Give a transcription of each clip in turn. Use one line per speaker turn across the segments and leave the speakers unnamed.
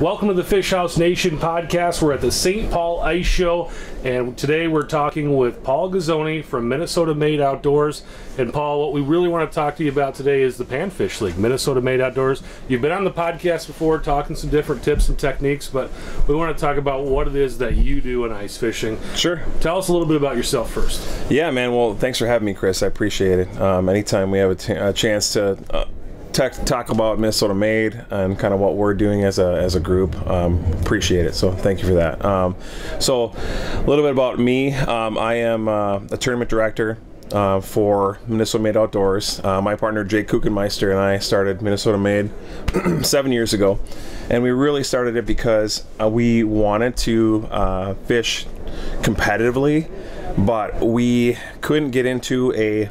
Welcome to the Fish House Nation podcast. We're at the St. Paul Ice Show, and today we're talking with Paul Ghizoni from Minnesota Made Outdoors. And Paul, what we really want to talk to you about today is the Panfish League, Minnesota Made Outdoors. You've been on the podcast before talking some different tips and techniques, but we want to talk about what it is that you do in ice fishing.
Sure.
Tell us a little bit about yourself first.
Yeah, man. Well, thanks for having me, Chris. I appreciate it. Um, anytime we have a, t- a chance to uh, talk, talk about Minnesota Made and kind of what we're doing as a, as a group, um, appreciate it. So thank you for that. Um, so a little bit about me. Um, I am uh, a tournament director. Uh, for Minnesota Made Outdoors. Uh, my partner Jake Kuchenmeister and I started Minnesota Made seven years ago, and we really started it because uh, we wanted to uh, fish competitively, but we couldn't get into a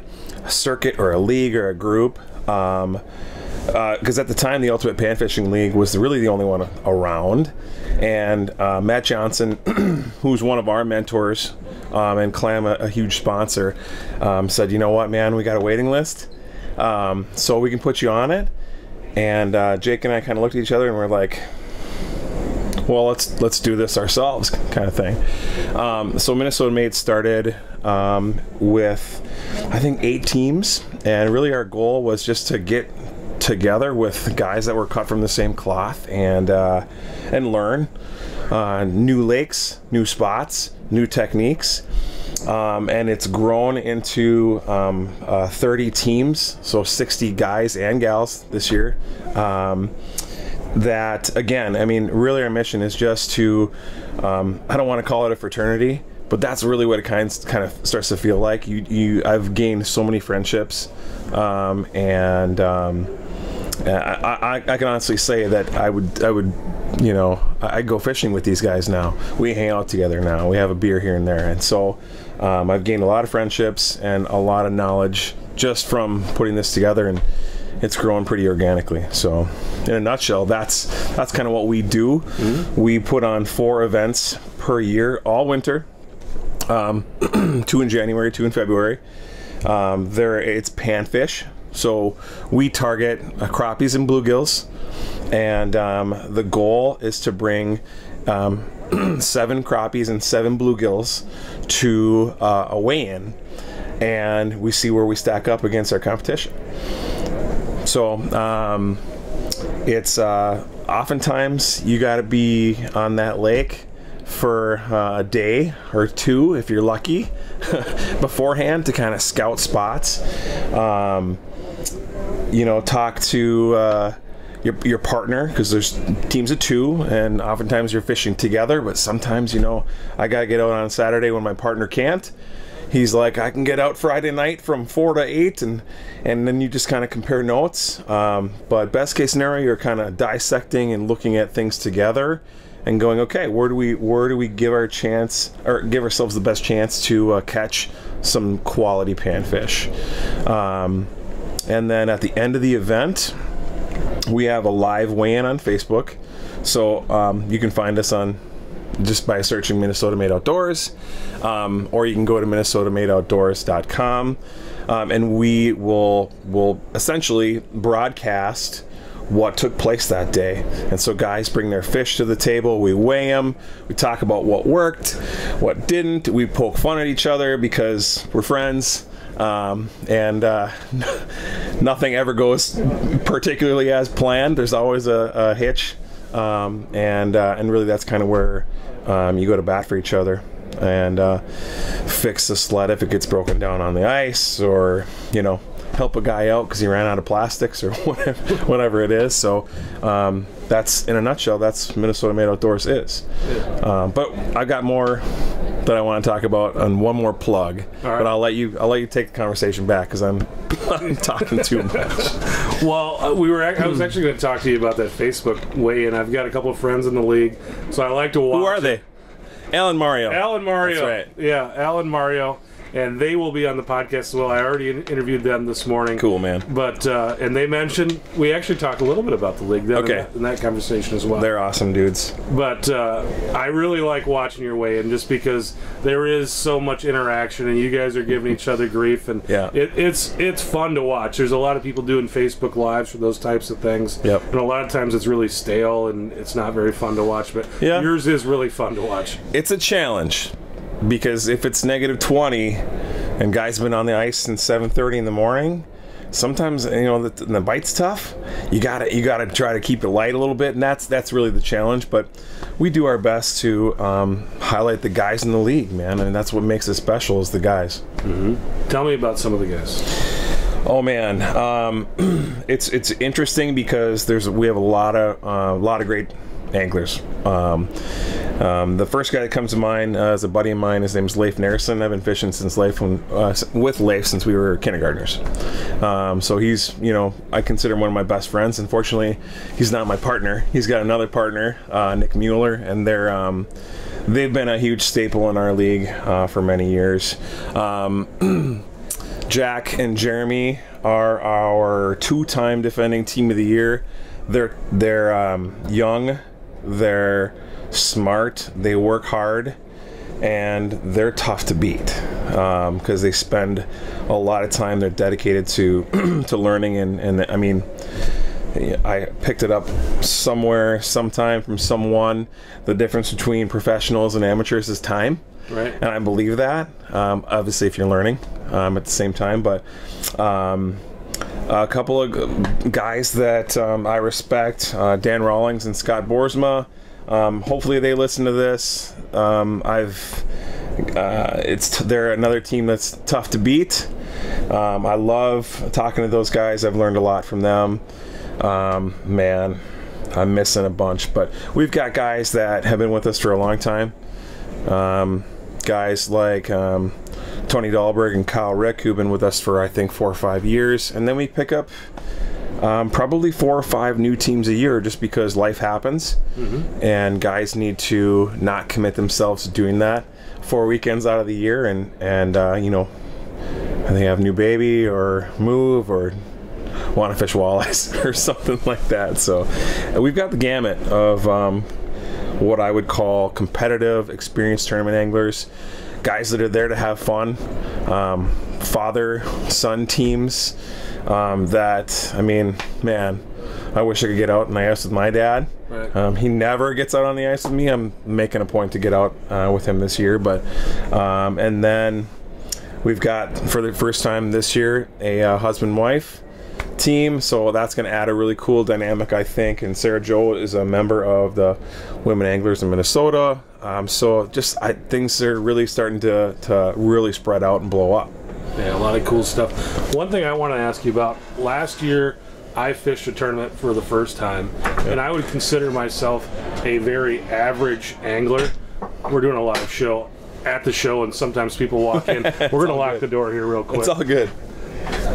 circuit or a league or a group. Um, because uh, at the time the Ultimate Panfishing League was really the only one around, and uh, Matt Johnson, who's one of our mentors, um, and Clam, a, a huge sponsor, um, said, "You know what, man? We got a waiting list, um, so we can put you on it." And uh, Jake and I kind of looked at each other and we're like, well, let's let's do this ourselves, kind of thing. Um, so Minnesota Made started um, with, I think, eight teams, and really our goal was just to get together with guys that were cut from the same cloth and uh, and learn uh, new lakes, new spots, new techniques. Um, and it's grown into um, uh, 30 teams, so 60 guys and gals this year. Um, that again, I mean, really, our mission is just to. Um, I don't want to call it a fraternity, but that's really what it kind of, kind of starts to feel like. You, you, I've gained so many friendships, um, and um, I, I, I, can honestly say that I would, I would, you know, I, I go fishing with these guys now. We hang out together now. We have a beer here and there, and so um, I've gained a lot of friendships and a lot of knowledge just from putting this together and it's growing pretty organically. So, in a nutshell, that's that's kind of what we do. Mm-hmm. We put on four events per year, all winter. Um, two in January, two in February. Um, there, it's panfish. So we target uh, crappies and bluegills, and um, the goal is to bring um, seven crappies and seven bluegills to uh, a weigh-in, and we see where we stack up against our competition. So um, it's uh, oftentimes you got to be on that lake for uh, a day or two if you're lucky beforehand to kind of scout spots. Um, you know, talk to uh, your, your partner because there's teams of two, and oftentimes you're fishing together. But sometimes, you know, I got to get out on Saturday when my partner can't he's like, I can get out Friday night from four to eight, and and then you just kind of compare notes. Um, but best case scenario, you're kind of dissecting and looking at things together, and going, okay, where do we where do we give our chance or give ourselves the best chance to uh, catch some quality panfish? Um, and then at the end of the event, we have a live weigh-in on Facebook. So um, you can find us on just by searching Minnesota Made Outdoors, um, or you can go to minnesotamadeoutdoors.com, um, and we will will essentially broadcast what took place that day. And so guys bring their fish to the table, we weigh them, we talk about what worked, what didn't, we poke fun at each other because we're friends. Um, and uh, nothing ever goes particularly as planned. There's always a, a hitch, um, and uh, and really that's kind of where um, you go to bat for each other and uh, fix the sled if it gets broken down on the ice, or you know, help a guy out because he ran out of plastics or whatever, whatever it is. So um, that's in a nutshell. That's Minnesota Made Outdoors is. Um, but I've got more that I want to talk about and one more plug. But I'll let you I'll let you take the conversation back because I'm, I'm talking too much.
Well, uh, we were. I was actually going to talk to you about that Facebook way, and I've got a couple of friends in the league, so I like to watch.
Who are they? Alan Mario.
Alan Mario.
That's right.
Yeah, Alan Mario. And they will be on the podcast as well. I already in- interviewed them this morning.
Cool, man.
But uh, and they mentioned we actually talked a little bit about the league then
Okay.
in, that, in that conversation as well.
They're awesome dudes.
But uh, I really like watching your way, and just because there is so much interaction, and you guys are giving each other grief, and
Yeah.
it, it's it's fun to watch. There's a lot of people doing Facebook lives for those types of things,
Yep.
and a lot of times it's really stale and it's not very fun to watch. But
Yeah.
yours is really fun to watch.
It's a challenge because if it's negative 20 and guys been on the ice since 7:30 in the morning, sometimes you know the, the bite's tough. You got to you got to try to keep it light a little bit, and that's that's really the challenge. But we do our best to um, highlight the guys in the league, man, and that's what makes it special is the guys.
Tell me about some of the guys.
Oh man, um, it's it's interesting because there's we have a lot of uh, a lot of great anglers. Um, um, the first guy that comes to mind uh, is a buddy of mine. His name is Leif Nerson. I've been fishing since Leif when, uh, with Leif since we were kindergartners. Um, so he's you know I consider him one of my best friends. Unfortunately, he's not my partner. He's got another partner, uh, Nick Mueller, and they're. Um, They've been a huge staple in our league uh, for many years. Um, Jack and Jeremy are our two-time defending team of the year. They're they're um, young, they're smart, they work hard, and they're tough to beat because they spend a lot of time. They're dedicated to to learning, and and I mean. I picked it up somewhere, sometime from someone. The difference between professionals and amateurs is time
Right.
and I believe that. Um, obviously, if you're learning um, at the same time, but um, a couple of guys that um, I respect, uh, Dan Rawlings and Scott Borsma. Um, hopefully, they listen to this. Um, I've uh, it's they're another team that's tough to beat. Um, I love talking to those guys. I've learned a lot from them. Um, man, I'm missing a bunch, but we've got guys that have been with us for a long time um, guys like Tony Dahlberg and Kyle Rick, who've been with us for I think four or five years, and then we pick up um, probably four or five new teams a year just because life happens, and guys need to not commit themselves to doing that. Four weekends out of the year, and and uh, you know they have new baby or move or want to fish walleyes or something like that. So uh, we've got the gamut of um, what I would call competitive, experienced tournament anglers, guys that are there to have fun, um, father son teams. Um, that I mean, man, I wish I could get out on the ice with my dad.
Right.
Um, he never gets out on the ice with me. I'm making a point to get out uh, with him this year, but um, and then we've got for the first time this year a uh, husband wife team so that's going to add a really cool dynamic i think and sarah joe is a member of the women anglers in minnesota um, so just I, things are really starting to, to really spread out and blow up
Yeah, a lot of cool stuff. One thing I want to ask you about last year, I fished a tournament for the first time, and I would consider myself a very average angler. We're doing a live show at the show, and sometimes people walk in. We're going to lock
good.
the door here real quick.
it's all good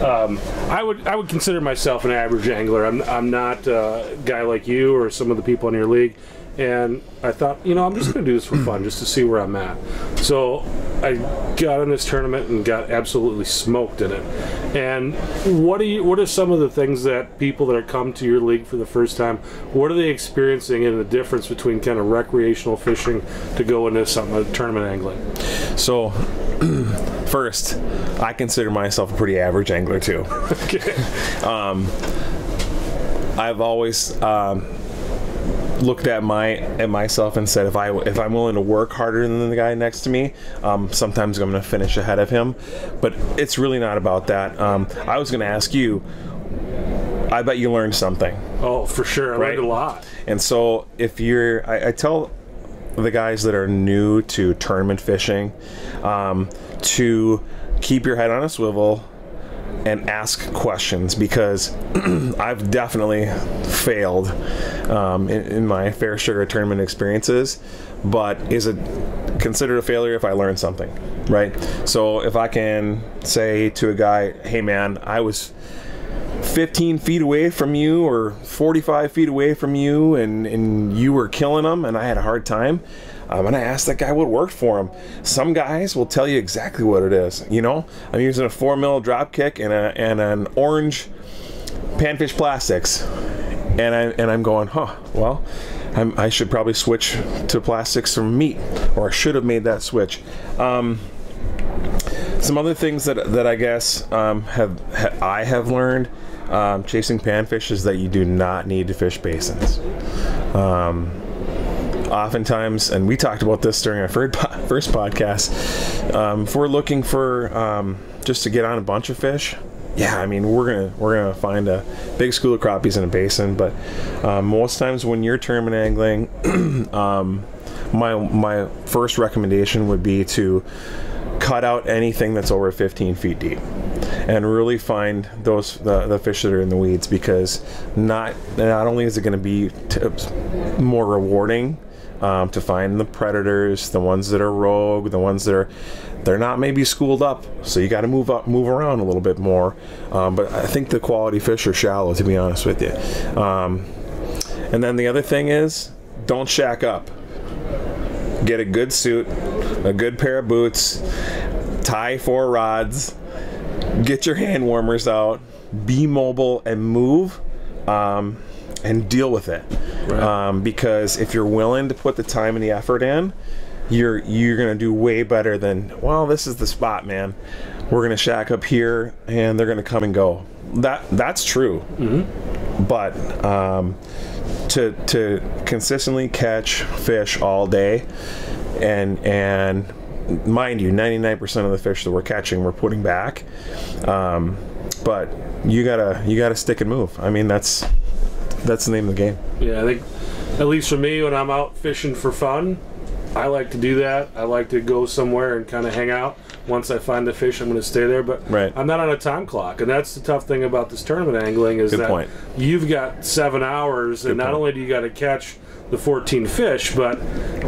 Um,
I would I would consider myself an average angler. I'm I'm not a guy like you or some of the people in your league. And I thought, you know, I'm just going to do this for fun, just to see where I'm at. So I got in this tournament and got absolutely smoked in it. And what do you? What are some of the things that people that are come to your league for the first time? What are they experiencing in the difference between kind of recreational fishing to go into something like tournament angling?
so first i consider myself a pretty average angler too
Okay.
I've always um, looked at my at myself and said if I if I'm willing to work harder than the guy next to me, um, sometimes I'm going to finish ahead of him. But it's really not about that. Um, I was going to ask you. I bet you learned something.
Oh, for sure. I
Right.
learned a lot.
And so if you're, I, I tell the guys that are new to tournament fishing um, to keep your head on a swivel and ask questions because I've definitely failed um, in, in my fair of tournament experiences. But is it considered a failure if I learn something, right? So if I can say to a guy, "Hey, man, I was." 15 feet away from you or 45 feet away from you and, and you were killing them and I had a hard time, um, and I asked that guy what worked for him. Some guys will tell you exactly what it is. You know, I'm using a four mil drop kick and, a, and an orange panfish plastics, and I and I'm going, huh? Well, I'm, i should probably switch to plastics from meat, or I should have made that switch. Um, some other things that that I guess um, have ha, I have learned um, chasing panfish is that you do not need to fish basins. Um, oftentimes, and we talked about this during our first podcast. Um, if we're looking for um, just to get on a bunch of fish, yeah, I mean we're gonna we're gonna find a big school of crappies in a basin, but um, most times when you're tournament angling, um, my my first recommendation would be to cut out anything that's over 15 feet deep and really find those the, the fish that are in the weeds because not not only is it going to be more rewarding um, to find the predators, the ones that are rogue, the ones that are they're not maybe schooled up, so you got to move up, move around a little bit more. Um, but I think the quality fish are shallow, to be honest with you. Um, and then the other thing is, don't shack up. Get a good suit, a good pair of boots, tie four rods, get your hand warmers out, be mobile, and move. Um, and deal with it. Right. Um, because if you're willing to put the time and the effort in, you're you're gonna do way better than well. This is the spot, man. We're gonna shack up here, and they're gonna come and go. That that's true. Mm-hmm. But um, to to consistently catch fish all day, and and mind you, 99% of the fish that we're catching, we're putting back. Um, but you gotta you gotta stick and move. I mean, that's that's the name of the game.
Yeah, I think at least for me, when I'm out fishing for fun, I like to do that. I like to go somewhere and kind of hang out. Once I find the fish, I'm going to stay there. But
right.
I'm not on a time clock, and that's the tough thing about this tournament angling is
Good
that
point.
you've got seven hours,
Good
and not
point.
only do you got to catch the 14 fish, but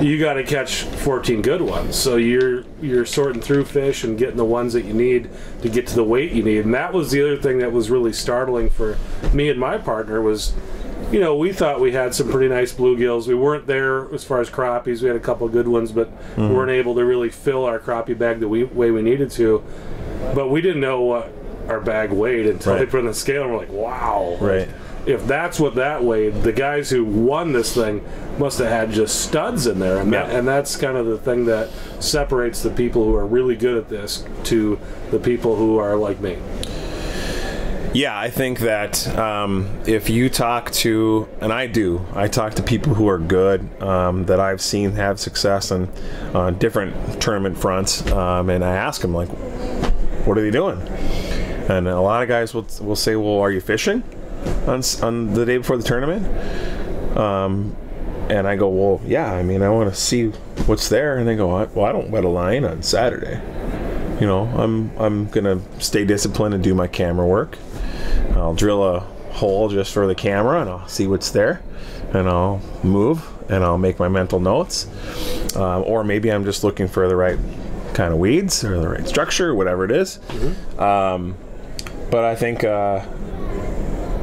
you got to catch 14 good ones. So you're you're sorting through fish and getting the ones that you need to get to the weight you need. And that was the other thing that was really startling for me and my partner was you know, we thought we had some pretty nice bluegills. We weren't there as far as crappies. We had a couple good ones, but mm-hmm. we weren't able to really fill our crappie bag the way we needed to. But we didn't know what our bag weighed until right. they put on the scale, and we're like, wow.
Right.
If that's what that weighed, the guys who won this thing must have had just studs in there, and, that, and that's kind of the thing that separates the people who are really good at this to the people who are like me.
Yeah, I think that um, if you talk to, and I do, I talk to people who are good um, that I've seen have success on uh, different tournament fronts, um, and I ask them like, "What are they doing?" And a lot of guys will will say, "Well, are you fishing on on the day before the tournament?" Um, and I go, "Well, yeah. I mean, I want to see what's there." And they go, "Well, I don't wet a line on Saturday." You know, I'm I'm gonna stay disciplined and do my camera work. I'll drill a hole just for the camera and I'll see what's there and I'll move and I'll make my mental notes. Uh, or maybe I'm just looking for the right kind of weeds or the right structure, whatever it is. Mm-hmm. Um, but I think, uh,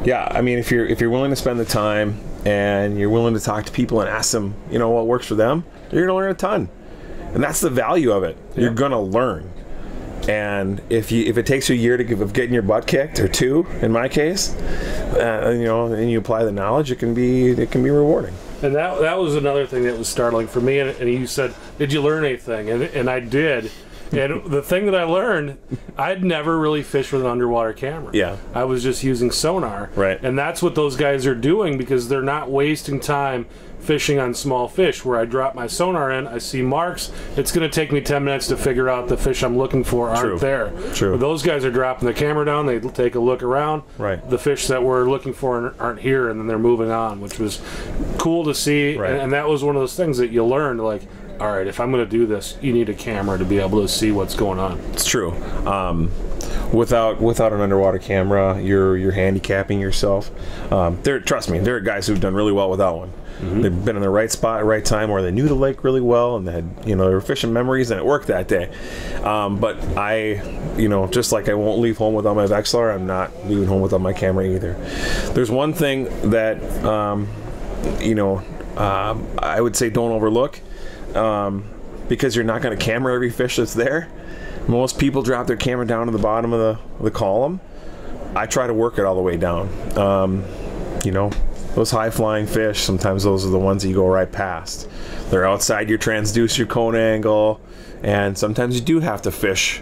yeah, I mean, if you're if you're willing to spend the time and you're willing to talk to people and ask them, you know, what works for them, you're gonna learn a ton, and that's the value of it. Yeah. You're gonna learn. And if you if it takes you a year to give, of getting your butt kicked or two, in my case, uh, you know, and you apply the knowledge, it can be it can be rewarding.
And that that was another thing that was startling for me. And, and you said, "Did you learn anything?" And and I did. And the thing that I learned, I'd never really fished with an underwater camera.
Yeah.
I was just using sonar.
Right.
And that's what those guys are doing because they're not wasting time fishing on small fish where I drop my sonar in, I see marks. It's going to take me 10 minutes to figure out the fish I'm looking for aren't
True.
there.
True.
But those guys are dropping the camera down, they take a look around.
Right.
The fish that we're looking for aren't here, and then they're moving on, which was cool to see.
Right.
And, and that was one of those things that you learned like, all right, if I'm going to do this, you need a camera to be able to see what's going on.
It's true. Um, without without an underwater camera, you're you're handicapping yourself. Um, there, trust me, there are guys who've done really well without one. They've been in the right spot at right time, or they knew the lake really well, and they had you know they were fishing memories, and it worked that day. Um, but I, you know, just like I won't leave home without my Vexilar, I'm not leaving home without my camera either. There's one thing that um, you know um, I would say don't overlook um, because you're not going to camera every fish that's there. Most people drop their camera down to the bottom of the, the column. I try to work it all the way down. Um, you know, those high flying fish, sometimes those are the ones that you go right past. They're outside your transducer cone angle, and sometimes you do have to fish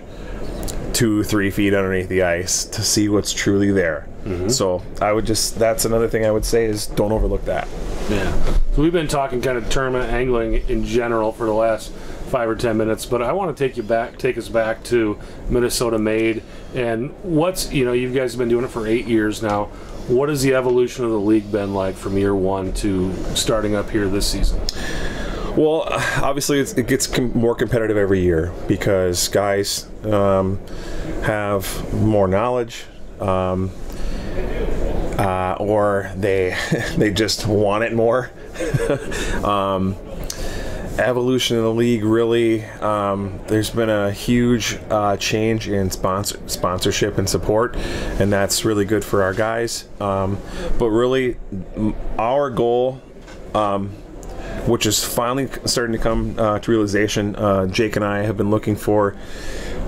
two, three feet underneath the ice to see what's truly there. Mm-hmm. So I would just, that's another thing I would say is don't overlook that.
Yeah. So we've been talking kind of tournament angling in general for the last five or ten minutes, but I want to take you back, take us back to Minnesota Made, and what's you know you guys have been doing it for eight years now. What has the evolution of the league been like from year one to starting up here this season?
Well, obviously it gets com- more competitive every year because guys um, have more knowledge, um, uh, or they they just want it more. um, evolution of the league really um, there's been a huge uh, change in sponsor sponsorship and support and that's really good for our guys um, but really our goal um, which is finally starting to come uh, to realization. Uh, Jake and I have been looking for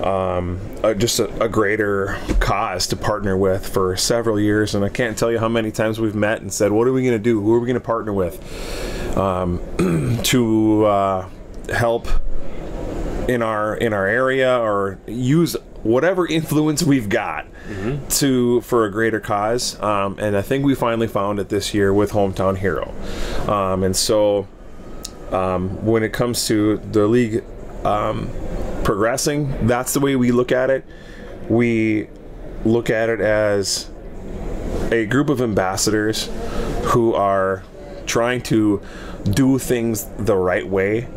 um, a, just a, a greater cause to partner with for several years, and I can't tell you how many times we've met and said, "What are we going to do? Who are we going to partner with um, to uh, help in our in our area or use whatever influence we've got to for a greater cause. Um, and i think we finally found it this year with hometown hero. Um, and so um, when it comes to the league um, progressing that's the way we look at it. We look at it as a group of ambassadors who are trying to do things the right way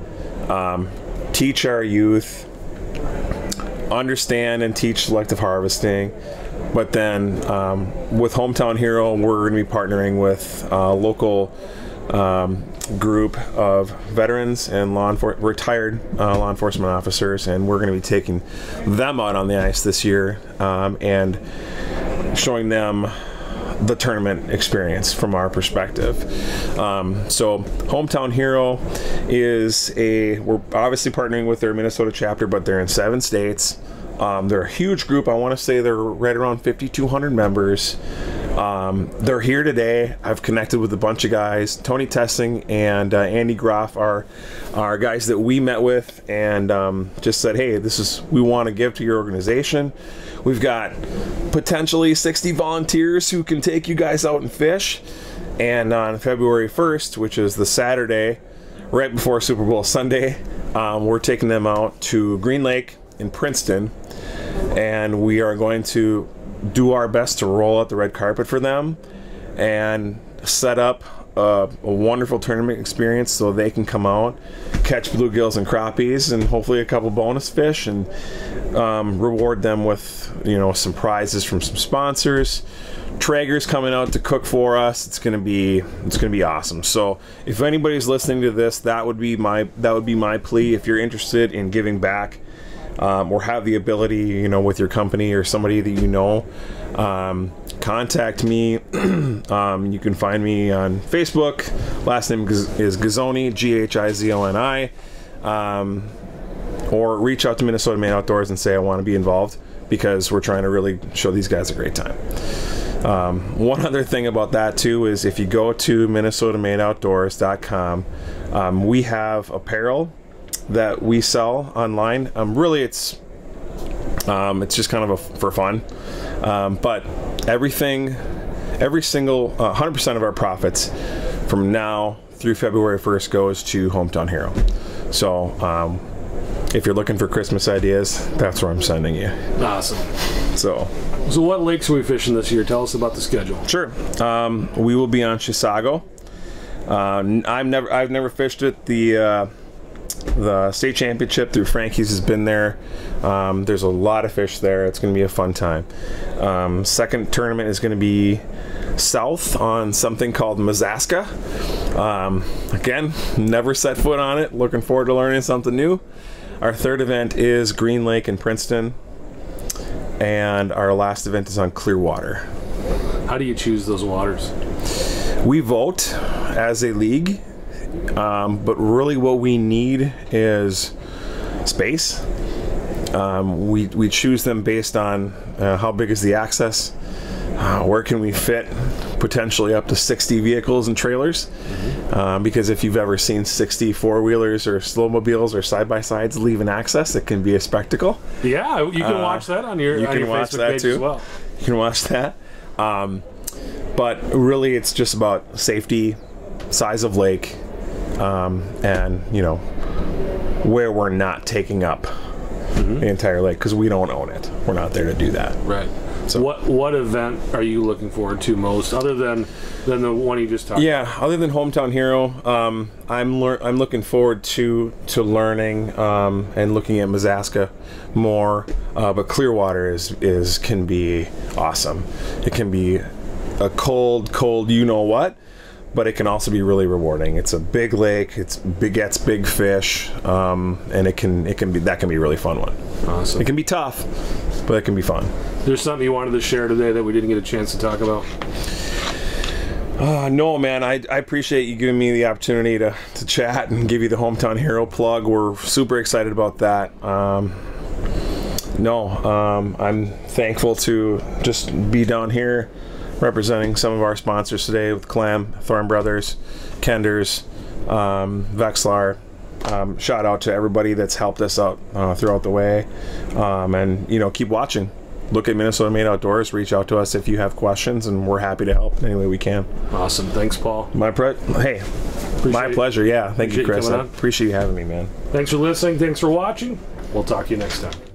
um, teach our youth understand and teach selective harvesting. But then um, with Hometown Hero, we're going to be partnering with a local um, group of veterans and law enfor- retired uh, law enforcement officers, and we're going to be taking them out on the ice this year um, and showing them the tournament experience from our perspective. Um, so, Hometown Hero is a we're obviously partnering with their Minnesota chapter, but they're in seven states. Um, they're a huge group. I want to say they're right around 5,200 members. Um, they're here today. I've connected with a bunch of guys. Tony Tessing and uh, Andy Groff are are guys that we met with and um, just said, "Hey, this is we want to give to your organization." We've got potentially 60 volunteers who can take you guys out and fish. And on February 1st, which is the Saturday right before Super Bowl Sunday, um, we're taking them out to Green Lake in Princeton, and we are going to do our best to roll out the red carpet for them and set up a, a wonderful tournament experience so they can come out, catch bluegills and crappies, and hopefully a couple bonus fish, and um, reward them with you know some prizes from some sponsors. Traeger's coming out to cook for us. It's gonna be it's gonna be awesome. So if anybody's listening to this, that would be my that would be my plea. If you're interested in giving back, um, or have the ability, you know, with your company or somebody that you know, um, contact me. um, you can find me on Facebook. Last name is Ghizoni, G H I Z O N I. Um, or reach out to Minnesota Made Outdoors and say I want to be involved because we're trying to really show these guys a great time. Um, one other thing about that too is if you go to minnesotamadeoutdoors.com, um, we have apparel that we sell online. Um, really, it's um, it's just kind of a, for fun, um, but everything, every single uh, 100% of our profits from now through February 1st goes to Hometown Hero. So um, if you're looking for Christmas ideas, that's where I'm sending you.
Awesome.
So
So, what lakes are we fishing this year? Tell us about the schedule.
Sure. Um, we will be on Chisago. Uh, I've never I've never fished it. The uh, the state championship through Frankie's has been there. Um, there's a lot of fish there. It's going to be a fun time. Um, second tournament is going to be south on something called Mazaska. Um, again, never set foot on it. Looking forward to learning something new. Our third event is Green Lake in Princeton, and our last event is on Clearwater.
How do you choose those waters?
We vote as a league, um, but really what we need is space. Um, we, we choose them based on uh, how big is the access, uh, where can we fit potentially up to 60 vehicles and trailers. Um, because if you've ever seen 60 four wheelers or snowmobiles or side by sides leaving access, it can be a spectacle.
Yeah, you can watch that on your,
Uh, you
on
can
your
watch
Facebook
that too.
as well.
You can watch that. Um, but really, it's just about safety, size of lake, um, and you know where we're not taking up the entire lake because we don't own it. We're not there to do that.
Right.
So-
what what event are you looking forward to most, other than than the one you just talked?
Yeah, other than hometown hero, um, I'm lear- I'm looking forward to to learning um, and looking at Mazaska more. Uh, but Clearwater is is can be awesome. It can be a cold, cold, you know what, but it can also be really rewarding. It's a big lake. It's big gets big fish, um, and it can it can be that can be a really fun one.
Awesome.
It can be tough, but it can be fun.
There's something you wanted to share today that we didn't get a chance to talk about.
Uh, no, man, I, I appreciate you giving me the opportunity to, to chat and give you the hometown hero plug. We're super excited about that. Um, no, um, I'm thankful to just be down here representing some of our sponsors today with Clam, Thorne Brothers, Kenders, um, Vexilar. Um, shout out to everybody that's helped us out uh, throughout the way, um, and you know keep watching. Look at Minnesota Made Outdoors. Reach out to us if you have questions, and we're happy to help any way we can.
Awesome. Thanks, Paul.
My pre- hey, my pleasure. Yeah, thank you,
Appreciate you
Chris. I appreciate you having me, man.
Thanks for listening. Thanks for watching. We'll talk to you next time.